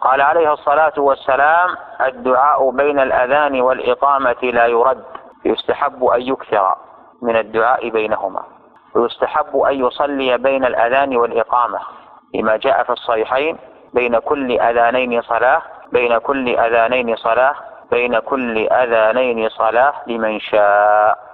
قال عليه الصلاة والسلام الدعاء بين الأذان والإقامة لا يرد يستحب أن يكثر من الدعاء بينهما ويستحب أن يصلي بين الأذان والإقامة لما جاء في الصحيحين بين كل أذانين صلاة بين كل أذانين صلاة بين كل أذانين صلاة لمن شاء.